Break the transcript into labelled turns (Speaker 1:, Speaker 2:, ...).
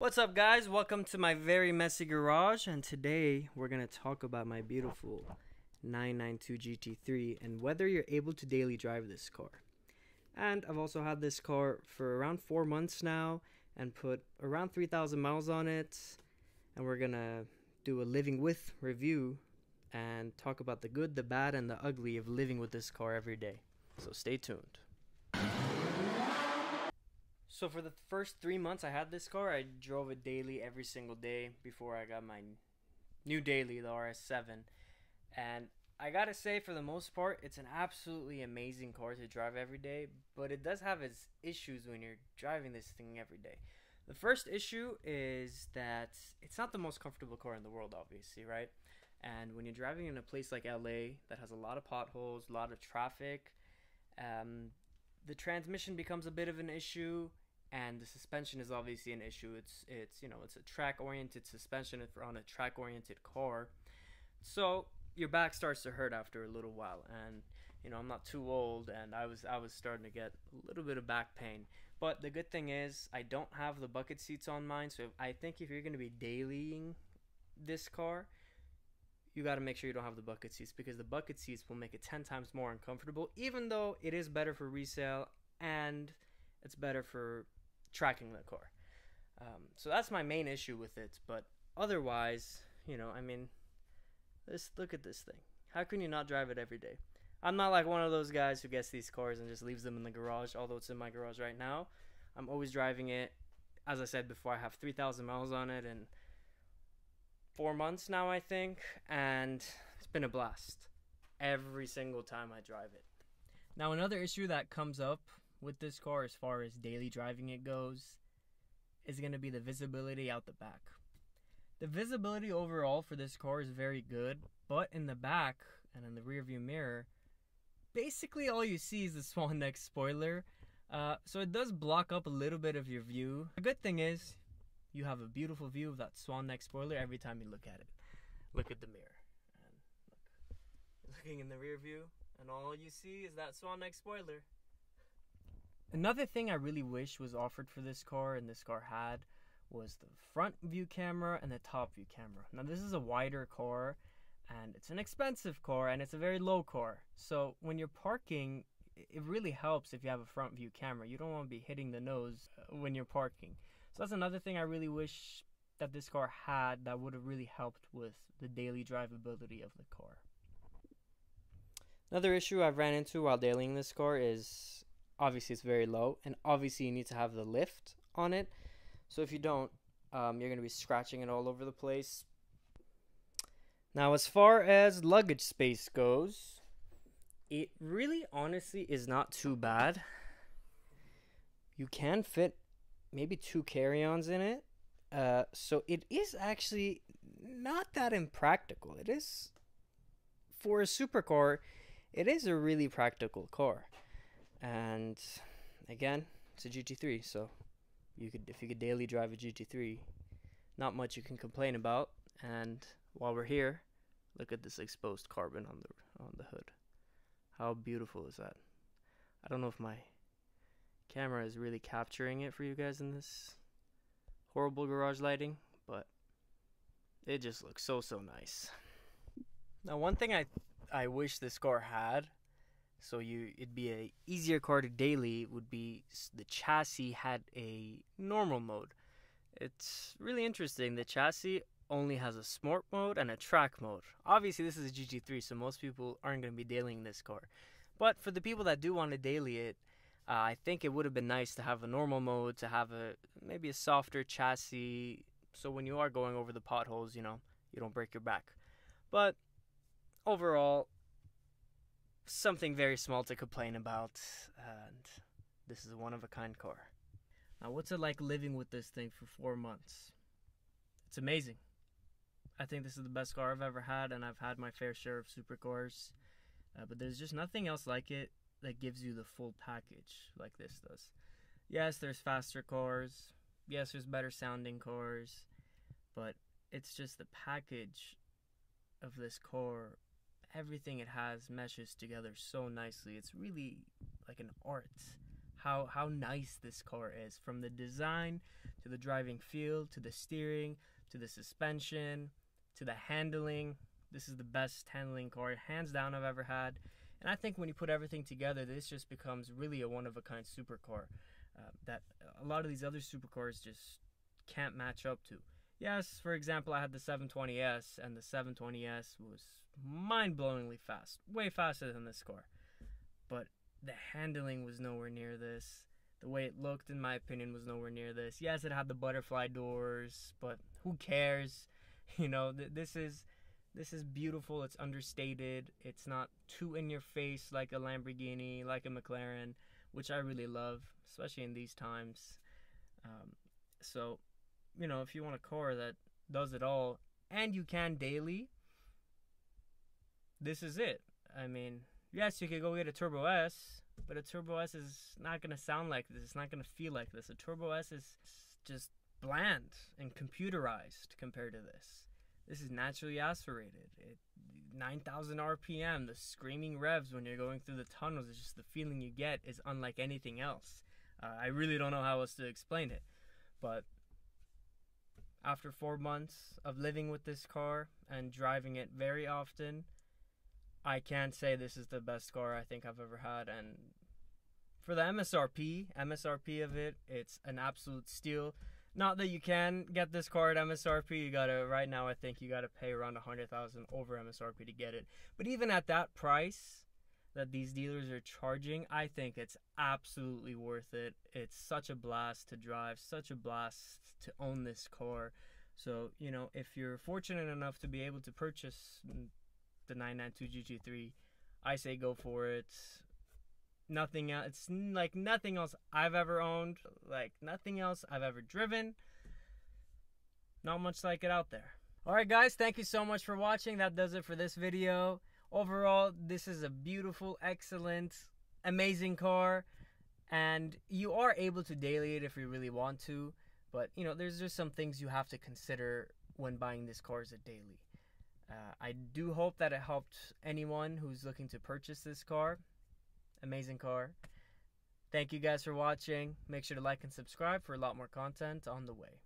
Speaker 1: What's up, guys? Welcome to my very messy garage, and today we're gonna talk about my beautiful 992 GT3 and whether you're able to daily drive this car. And I've also had this car for around four months now and put around 3,000 miles on it, and we're gonna do a living with review and talk about the good, the bad, and the ugly of living with this car every day. So stay tuned. So for the first three months I had this car, I drove it daily every single day before I got my new daily, the RS7. And I gotta say, for the most part, it's an absolutely amazing car to drive every day, but it does have its issues when you're driving this thing every day. The first issue is that it's not the most comfortable car in the world, obviously, right? And when you're driving in a place like LA that has a lot of potholes, a lot of traffic, um, the transmission becomes a bit of an issue and the suspension is obviously an issue. It's it's you know it's a track oriented suspension if you're on a track oriented car, so your back starts to hurt after a little while. And you know I'm not too old, and I was I was starting to get a little bit of back pain. But the good thing is I don't have the bucket seats on mine, so I think if you're gonna be dailying this car, you got to make sure you don't have the bucket seats because the bucket seats will make it 10 times more uncomfortable even though it is better for resale and it's better for tracking the car. Um, so that's my main issue with it. But otherwise, you know, I mean, this look at this thing. How can you not drive it every day? I'm not like one of those guys who gets these cars and just leaves them in the garage. Although it's in my garage right now, I'm always driving it. As I said before, I have 3,000 miles on it and four months now, I think, and it's been a blast every single time I drive it. Now, another issue that comes up with this car as far as daily driving it goes is going to be the visibility out the back. The visibility overall for this car is very good, but in the back and in the rearview mirror, basically all you see is the swan neck spoiler. Uh, so it does block up a little bit of your view. The good thing is you have a beautiful view of that swan neck spoiler every time you look at it. Look at the mirror. And look, looking in the rear view, and all you see is that swan neck spoiler. Another thing I really wish was offered for this car and this car had was the front view camera and the top view camera. Now this is a wider car and it's an expensive car and it's a very low car. So when you're parking, it really helps if you have a front view camera. You don't want to be hitting the nose uh, when you're parking. So that's another thing I really wish that this car had that would have really helped with the daily drivability of the car. Another issue I've ran into while dailying this car is obviously it's very low, and obviously you need to have the lift on it. So if you don't, um, you're going to be scratching it all over the place. Now, as far as luggage space goes, it really honestly is not too bad. You can fit maybe two carry ons in it. Uh, so it is actually not that impractical. It is, for a supercar, it is a really practical car. And again, it's a GT3, so you could if you could daily drive a GT3, not much you can complain about. And while we're here, look at this exposed carbon on the on the hood. How beautiful is that? I don't know if my camera is really capturing it for you guys in this horrible garage lighting, but it just looks so so nice. Now, one thing I I wish this car had so you it'd be a easier car to daily would be the chassis had a normal mode. It's really interesting. The chassis only has a sport mode and a track mode. Obviously, this is a GT3, so most people aren't going to be dailying this car. But for the people that do want to daily it, uh, I think it would have been nice to have a normal mode, to have a maybe a softer chassis, so when you are going over the potholes, you know, you don't break your back. But overall, something very small to complain about, and this is a one of a kind car. Now, what's it like living with this thing for four months? It's amazing. I think this is the best car I've ever had, and I've had my fair share of supercars, uh, but there's just nothing else like it that gives you the full package like this does. Yes, there's faster cars. Yes, there's better sounding cars, but it's just the package of this car everything it has meshes together so nicely. It's really like an art how how nice this car is from the design to the driving feel to the steering to the suspension to the handling. This is the best handling car hands down I've ever had. And I think when you put everything together, this just becomes really a one of a kind supercar uh, that a lot of these other supercars just can't match up to. Yes, for example, I had the 720S, and the 720S was mind blowingly fast, way faster than this car. But the handling was nowhere near this. The way it looked, in my opinion, was nowhere near this. Yes, it had the butterfly doors, but who cares? You know, th- this is this is beautiful. It's understated. It's not too in your face like a Lamborghini, like a McLaren, which I really love, especially in these times. Um, so, you know, if you want a car that does it all and you can daily, this is it. I mean, yes, you could go get a Turbo S, but a Turbo S is not going to sound like this. It's not going to feel like this. A Turbo S is just bland and computerized compared to this. This is naturally aspirated. It 9,000 RPM, the screaming revs when you're going through the tunnels, it's just the feeling you get is unlike anything else. Uh, I really don't know how else to explain it. But after four months of living with this car and driving it very often, I can say this is the best car I think I've ever had. And for the MSRP, MSRP of it, it's an absolute steal. Not that you can get this car at MSRP. You gotta right now. I think you gotta pay around a hundred thousand over MSRP to get it. But even at that price that these dealers are charging, I think it's absolutely worth it. It's such a blast to drive, such a blast to own this car. So you know, if you're fortunate enough to be able to purchase the 992 GT3, I say go for it nothing else. It's like nothing else I've ever owned, like nothing else I've ever driven. Not much like it out there. Alright guys, thank you so much for watching. That does it for this video. Overall, this is a beautiful, excellent, amazing car. And you are able to daily it if you really want to. But, you know, there's just some things you have to consider when buying this car as a daily. Uh, I do hope that it helped anyone who's looking to purchase this car amazing car. Thank you guys for watching. Make sure to like and subscribe for a lot more content on the way.